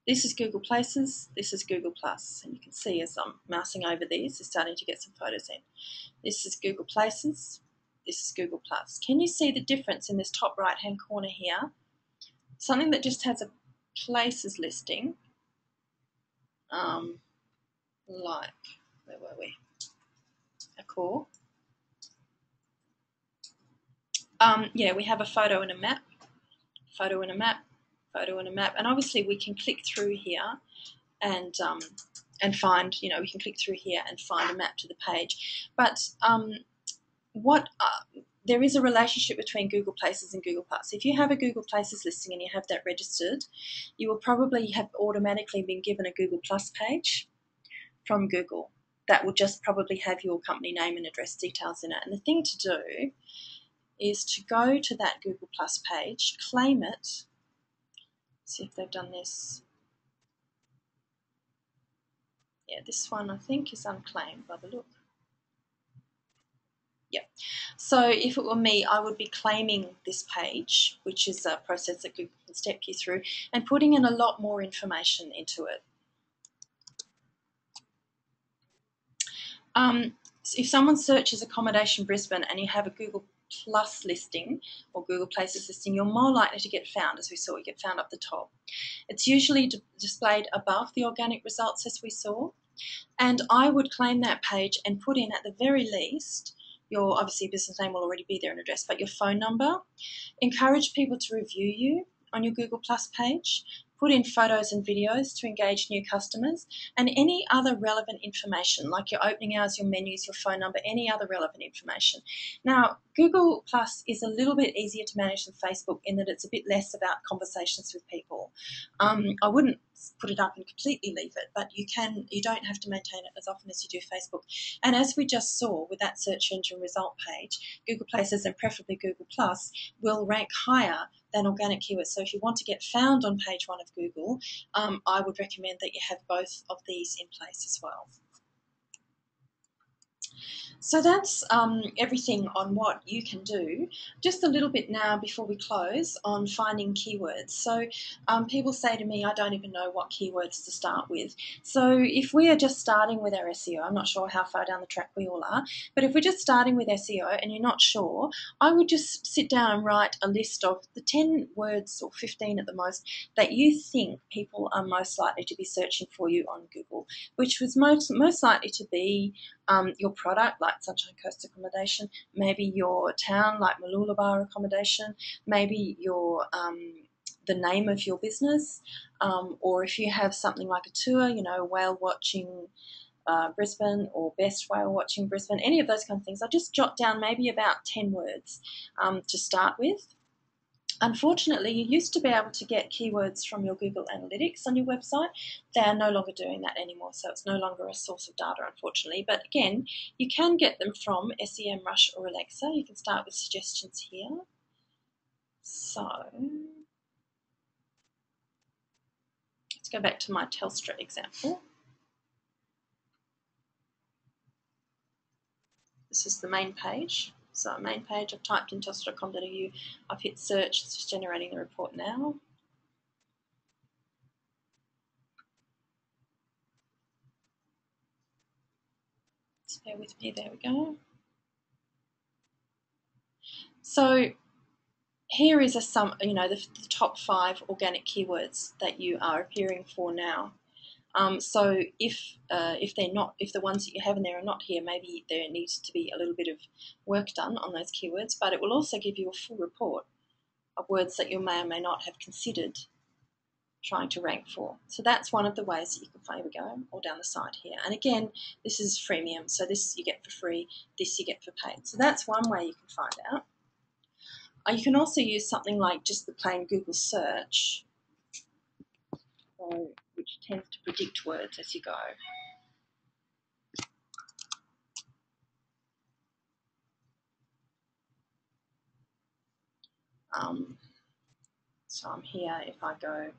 This is Google Places, this is Google Plus, and you can see as I'm mousing over these, they're starting to get some photos in. This is Google Places, this is Google Plus. Can you see the difference in this top right hand corner here? Something that just has a places listing, um, like, where were we? A core. Um, yeah, we have a photo and a map, photo and a map, photo and a map, and obviously we can click through here and um, and find, you know, we can click through here and find a map to the page. But um, what uh, there is a relationship between Google Places and Google Plus. If you have a Google Places listing and you have that registered, you will probably have automatically been given a Google Plus page from Google. That will just probably have your company name and address details in it. And the thing to do is to go to that Google Plus page, claim it. See if they've done this. Yeah, this one I think is unclaimed by the look. Yeah. So if it were me, I would be claiming this page, which is a process that Google can step you through, and putting in a lot more information into it. Um, so if someone searches accommodation Brisbane and you have a Google Plus listing or Google Places listing, you're more likely to get found, as we saw, you get found up the top. It's usually displayed above the organic results, as we saw. And I would claim that page and put in, at the very least, your obviously business name will already be there and address, but your phone number. Encourage people to review you on your Google Plus page. Put in photos and videos to engage new customers, and any other relevant information like your opening hours, your menus, your phone number, any other relevant information. Now, Google Plus is a little bit easier to manage than Facebook in that it's a bit less about conversations with people. Um, I wouldn't put it up and completely leave it, but you can you don't have to maintain it as often as you do Facebook. And as we just saw with that search engine result page, Google Places and preferably Google Plus will rank higher than organic keywords. So if you want to get found on page one of Google, um, I would recommend that you have both of these in place as well. So that's um, everything on what you can do. Just a little bit now before we close on finding keywords. So um, people say to me, I don't even know what keywords to start with. So if we are just starting with our SEO, I'm not sure how far down the track we all are, but if we're just starting with SEO and you're not sure, I would just sit down and write a list of the 10 words or 15 at the most that you think people are most likely to be searching for you on Google, which was most, most likely to be um, your product, like Sunshine Coast Accommodation, maybe your town, like Mooloolaba Accommodation, maybe your um, the name of your business, um, or if you have something like a tour, you know, whale watching uh, Brisbane or best whale watching Brisbane, any of those kind of things. I just jot down maybe about 10 words um, to start with. Unfortunately, you used to be able to get keywords from your Google Analytics on your website. They are no longer doing that anymore, so it's no longer a source of data, unfortunately. But again, you can get them from SEMrush or Alexa. You can start with suggestions here. So let's go back to my Telstra example. This is the main page. So uh, main page, I've typed in telstra.com.au, I've hit search, it's just generating the report now. Bear with me, there we go. So here is a sum, you know, the, the top five organic keywords that you are appearing for now. Um, so if uh, if they're not, if the ones that you have in there are not here, maybe there needs to be a little bit of work done on those keywords. But it will also give you a full report of words that you may or may not have considered trying to rank for. So that's one of the ways that you can find. we go, all down the side here. And again, this is freemium, so this you get for free, this you get for paid. So that's one way you can find out. Uh, you can also use something like just the plain Google search. So which tends to predict words as you go. Um, so I'm here if I go.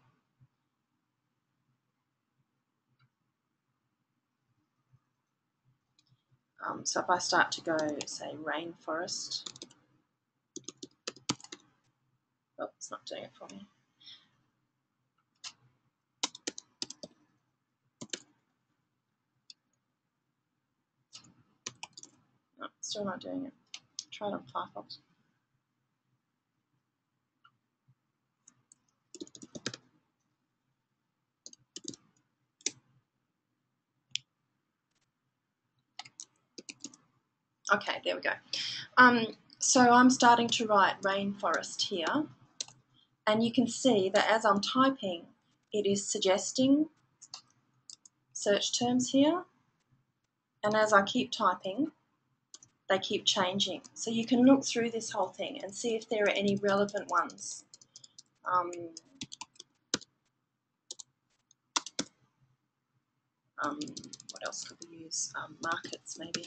Um, so if I start to go say rainforest. Oh it's not doing it for me Still not doing it. Try it on Firefox. Okay, there we go. Um, so I'm starting to write rainforest here. And you can see that as I'm typing, it is suggesting search terms here. And as I keep typing, they keep changing. So you can look through this whole thing and see if there are any relevant ones. Um, um, what else could we use? Um, markets, maybe.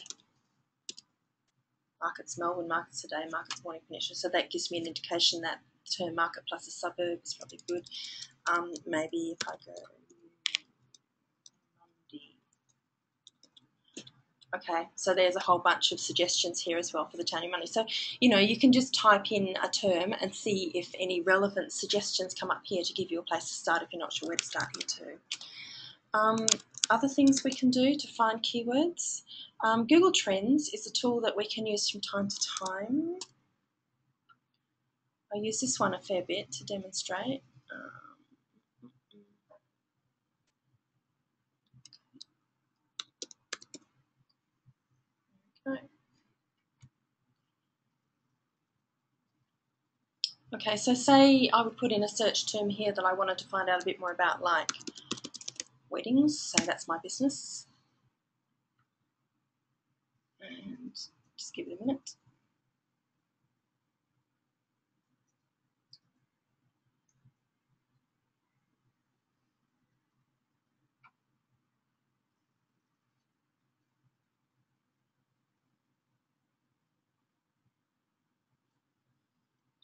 Markets Melbourne, markets today, markets Mornington Peninsula. So that gives me an indication that term market plus a suburb is probably good. Um, maybe if I go Okay, so there's a whole bunch of suggestions here as well for the Tony Money. So, you know, you can just type in a term and see if any relevant suggestions come up here to give you a place to start if you're not sure where to start here too. Um, other things we can do to find keywords. Um, Google Trends is a tool that we can use from time to time. I use this one a fair bit to demonstrate. Um, Okay, so say I would put in a search term here that I wanted to find out a bit more about, like weddings, so that's my business. And just give it a minute.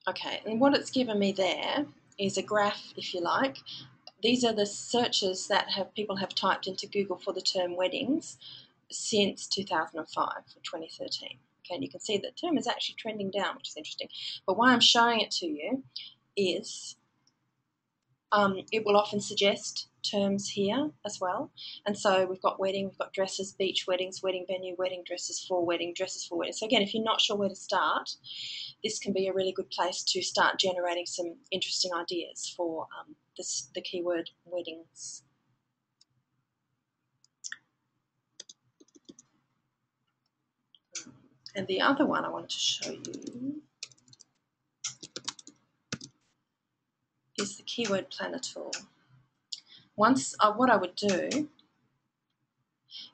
Okay, and what it's given me there is a graph, if you like. These are the searches that have people have typed into Google for the term weddings since 2005 or 2013. Okay, and you can see the term is actually trending down, which is interesting. But why I'm showing it to you is um, it will often suggest terms here as well. And so we've got wedding, we've got dresses, beach weddings, wedding venue, wedding dresses for wedding, dresses for wedding. So again, if you're not sure where to start, this can be a really good place to start generating some interesting ideas for um, this, the keyword weddings. And the other one I wanted to show you is the keyword planner tool. Once, uh, what I would do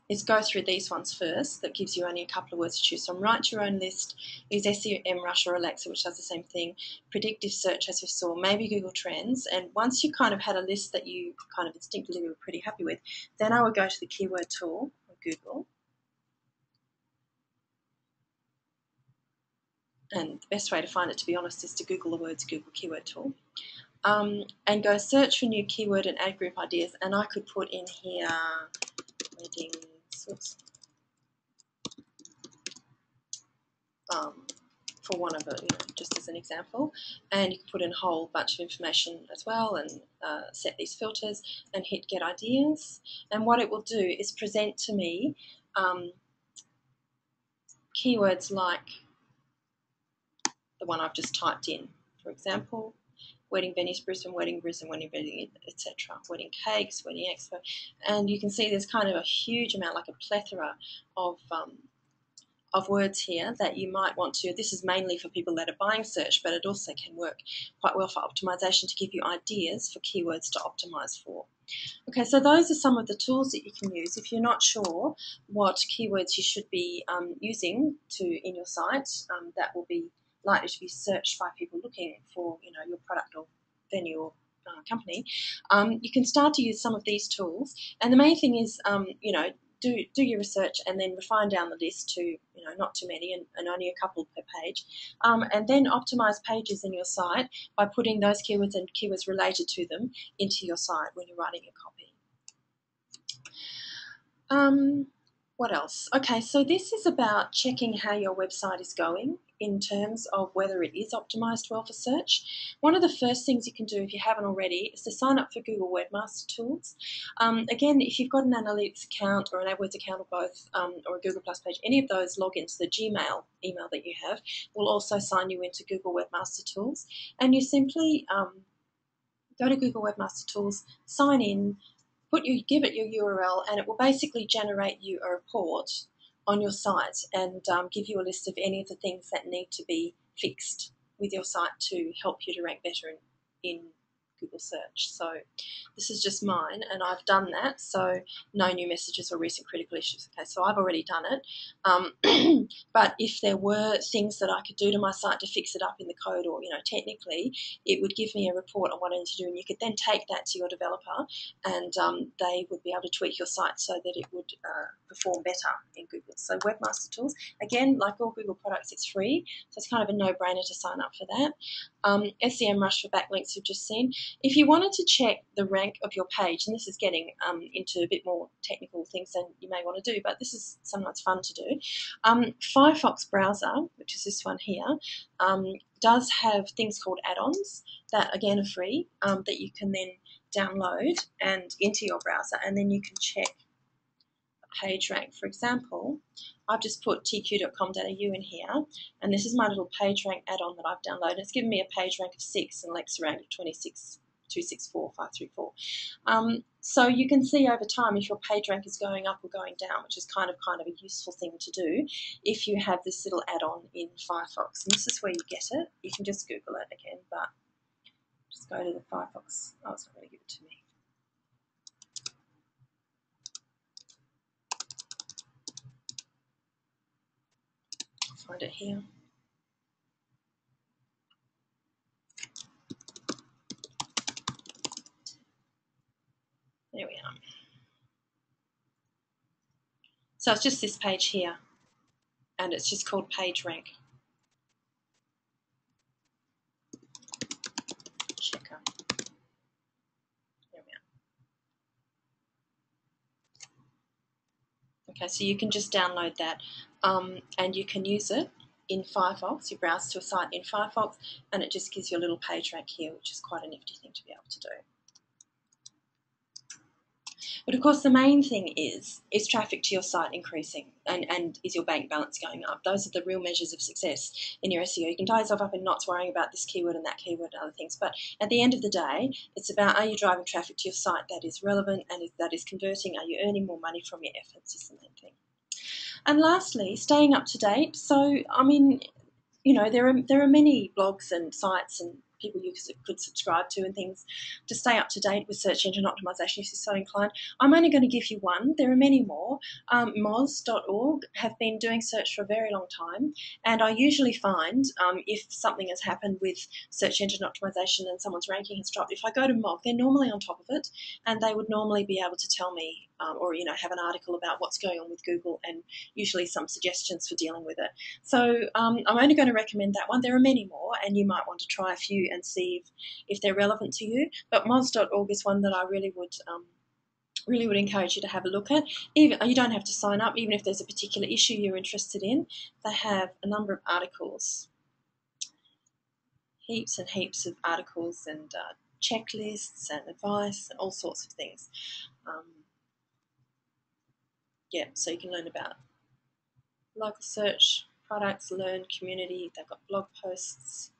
is go through these ones first that gives you only a couple of words to choose from. Write your own list, use SEMrush or Alexa, which does the same thing, predictive search as we saw, maybe Google Trends, and once you kind of had a list that you kind of instinctively were pretty happy with, then I would go to the keyword tool Google. And the best way to find it, to be honest, is to Google the words Google Keyword Tool um, and go search for new keyword and ad group ideas. And I could put in here weddings, oops, um, for one of it, you know, just as an example. And you can put in a whole bunch of information as well and uh, set these filters and hit get ideas. And what it will do is present to me um, keywords like the one I've just typed in. For example, wedding venues, Brisbane wedding, Brisbane wedding venue, etc. Wedding cakes, wedding expo, and you can see there's kind of a huge amount, like a plethora of um, of words here that you might want to. This is mainly for people that are buying search, but it also can work quite well for optimization to give you ideas for keywords to optimize for. Okay, so those are some of the tools that you can use if you're not sure what keywords you should be um, using to in your site. Um, that will be likely to be searched by people looking for you know your product or venue or uh, company, um, you can start to use some of these tools. And the main thing is, um, you know, do do your research and then refine down the list to you know not too many and, and only a couple per page, um, and then optimize pages in your site by putting those keywords and keywords related to them into your site when you're writing your copy. What else? Okay, so this is about checking how your website is going in terms of whether it is optimized well for search. One of the first things you can do if you haven't already is to sign up for Google Webmaster Tools. Um, again, if you've got an Analytics account or an AdWords account or both, um, or a Google Plus page, any of those log into the Gmail email that you have, will also sign you into Google Webmaster Tools. And you simply um, go to Google Webmaster Tools, sign in, put you give it your URL, and it will basically generate you a report on your site and um, give you a list of any of the things that need to be fixed with your site to help you to rank better in, in Google search. So this is just mine and I've done that. So no new messages or recent critical issues. Okay, so I've already done it. Um, but if there were things that I could do to my site to fix it up in the code or, you know, technically, it would give me a report on what I need to do. And you could then take that to your developer and um, they would be able to tweak your site so that it would uh, perform better in Google. So Webmaster Tools, again, like all Google products, it's free. So it's kind of a no-brainer to sign up for that. Um, SEMrush for backlinks you've just seen. If you wanted to check the rank of your page, and this is getting um, into a bit more technical things than you may want to do, but this is sometimes fun to do. Um, Firefox browser, which is this one here, um, does have things called add-ons that again are free um, that you can then download and into your browser, and then you can check a page rank. For example, I've just put tq.com.au in here, and this is my little PageRank add-on that I've downloaded. It's given me a PageRank of 6 and Alexa rank of 26 264 Um, so you can see over time if your page rank is going up or going down, which is kind of kind of a useful thing to do if you have this little add-on in Firefox. And this is where you get it. You can just Google it again, but just go to the Firefox. Oh, it's not going to give it to me. It here. There we are. So it's just this page here, and it's just called page rank. Okay, so you can just download that um, and you can use it in Firefox. You browse to a site in Firefox and it just gives you a little page rank here, which is quite a nifty thing to be able to do. But of course, the main thing is is traffic to your site increasing, and and is your bank balance going up? Those are the real measures of success in your SEO. You can tie yourself up in knots worrying about this keyword and that keyword and other things, but at the end of the day, it's about are you driving traffic to your site that is relevant and that is converting? Are you earning more money from your efforts? Is the main thing. And lastly, staying up to date. So, I mean, you know, there are there are many blogs and sites and people you could subscribe to and things to stay up to date with search engine optimization if you're so inclined. I'm only going to give you one. There are many more. Um, Moz.org have been doing search for a very long time, and I usually find um, if something has happened with search engine optimization and someone's ranking has dropped, if I go to Moz, they're normally on top of it, and they would normally be able to tell me um, or you know have an article about what's going on with Google and usually some suggestions for dealing with it. So um, I'm only going to recommend that one. There are many more, and you might want to try a few and see if, if they're relevant to you. But moz.org is one that I really would um, really would encourage you to have a look at. Even you don't have to sign up, even if there's a particular issue you're interested in. They have a number of articles, heaps and heaps of articles and uh, checklists and advice and all sorts of things. Um, yeah, so you can learn about local search, products, learn, community. They've got blog posts,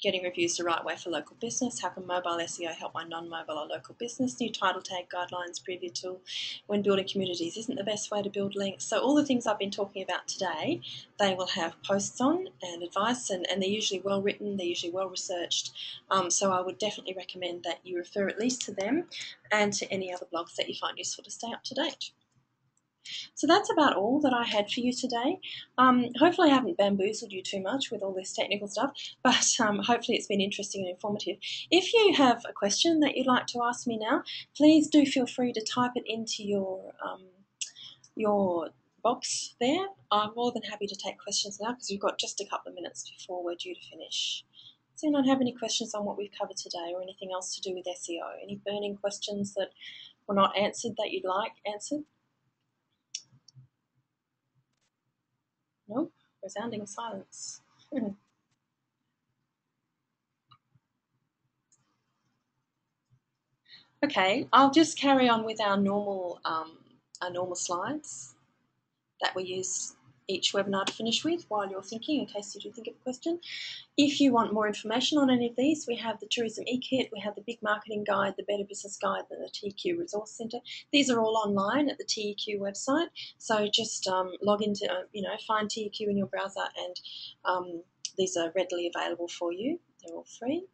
getting reviews the right way for local business, how can mobile SEO help my non-mobile or local business, new title tag guidelines, preview tool, when building communities isn't the best way to build links. So all the things I've been talking about today, they will have posts on and advice and, and they're usually well written, they're usually well researched. Um, so I would definitely recommend that you refer at least to them and to any other blogs that you find useful to stay up to date. So that's about all that I had for you today. Um, hopefully I haven't bamboozled you too much with all this technical stuff, but um, hopefully it's been interesting and informative. If you have a question that you'd like to ask me now, please do feel free to type it into your um, your box there. I'm more than happy to take questions now because we've got just a couple of minutes before we're due to finish. Does anyone have any questions on what we've covered today or anything else to do with SEO? Any burning questions that were not answered that you'd like answered? Nope, resounding silence. okay, I'll just carry on with our normal, um, our normal slides that we use each webinar to finish with while you're thinking, in case you do think of a question. If you want more information on any of these, we have the Tourism E-Kit, we have the Big Marketing Guide, the Better Business Guide, and the TEQ Resource Centre. These are all online at the TEQ website, so just um, log into, uh, you know, find TEQ in your browser and um, these are readily available for you. They're all free.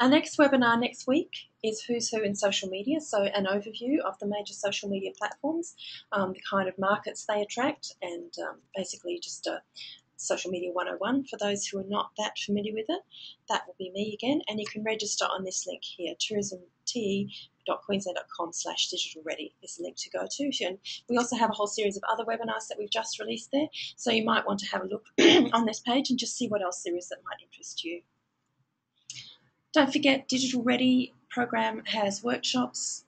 Our next webinar next week is Who's Who in Social Media, so an overview of the major social media platforms, um, the kind of markets they attract, and um, basically just a social media 101 for those who are not that familiar with it. That will be me again, and you can register on this link here, tourismte.queensland.com slash digital ready is the link to go to. And we also have a whole series of other webinars that we've just released there, so you might want to have a look on this page and just see what else there is that might interest you. Don't forget, Digital Ready program has workshops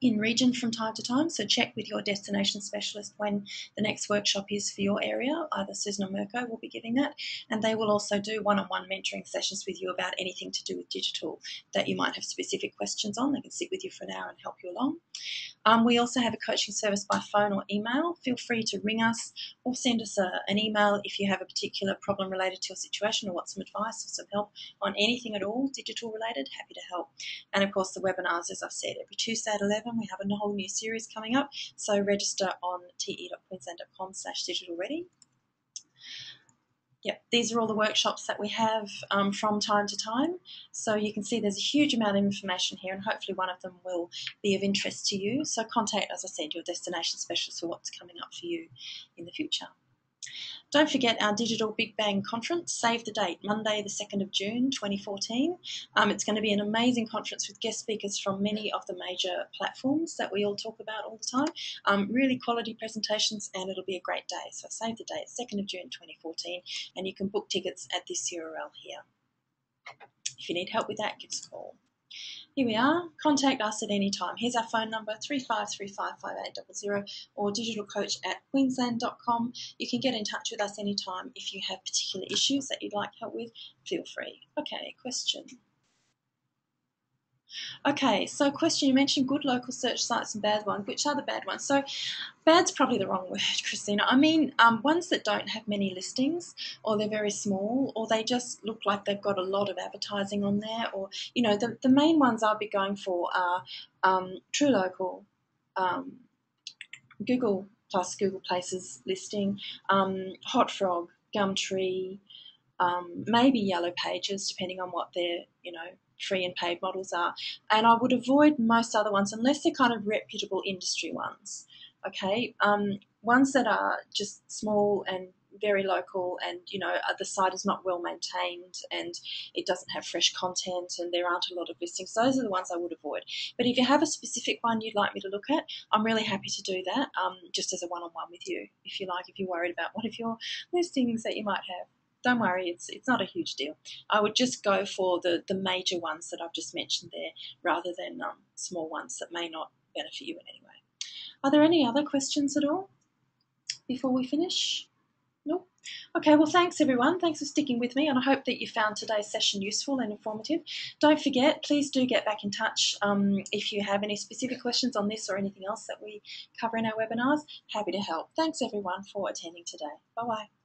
in region from time to time, so check with your destination specialist when the next workshop is for your area. Either Susan or Mirko will be giving that, and they will also do one-on-one mentoring sessions with you about anything to do with digital that you might have specific questions on. They can sit with you for an hour and help you along. Um, we also have a coaching service by phone or email. Feel free to ring us or send us a, an email if you have a particular problem related to your situation or want some advice or some help on anything at all digital related. Happy to help. And of course, the webinars, as I've said, every Tuesday at 11, we have a whole new series coming up. So register on te.queensland.com slash digital ready. Yep, these are all the workshops that we have um, from time to time. So you can see there's a huge amount of information here and hopefully one of them will be of interest to you. So contact, as I said, your destination specialist for what's coming up for you in the future. Don't forget our digital Big Bang conference. Save the date, Monday, the 2nd of June 2014. Um, it's going to be an amazing conference with guest speakers from many of the major platforms that we all talk about all the time. Um, really quality presentations, and it'll be a great day. So save the date, 2nd of June 2014, and you can book tickets at this URL here. If you need help with that, give us a call. Here we are. Contact us at any time. Here's our phone number 35355800 or digitalcoach at queensland.com. You can get in touch with us anytime if you have particular issues that you'd like help with. Feel free. Okay, question. Okay, so question, you mentioned good local search sites and bad ones. Which are the bad ones? So bad's probably the wrong word, Christina. I mean um, ones that don't have many listings or they're very small or they just look like they've got a lot of advertising on there or, you know, the, the main ones I'll be going for are um, True Local, um, Google plus Google Places listing, um, Hotfrog, Gumtree, um, maybe Yellow Pages, depending on what they're, you know, free and paid models are. And I would avoid most other ones unless they're kind of reputable industry ones. Okay, um, ones that are just small and very local and you know the site is not well maintained and it doesn't have fresh content and there aren't a lot of listings those are the ones i would avoid but if you have a specific one you'd like me to look at i'm really happy to do that um, just as a one-on-one with you if you like if you're worried about one of your listings that you might have don't worry, it's it's not a huge deal. I would just go for the the major ones that I've just mentioned there, rather than um, small ones that may not benefit you in any way. Are there any other questions at all before we finish? No. Okay, well, thanks everyone. Thanks for sticking with me, and I hope that you found today's session useful and informative. Don't forget, please do get back in touch um, if you have any specific questions on this or anything else that we cover in our webinars. Happy to help. Thanks everyone for attending today. Bye bye.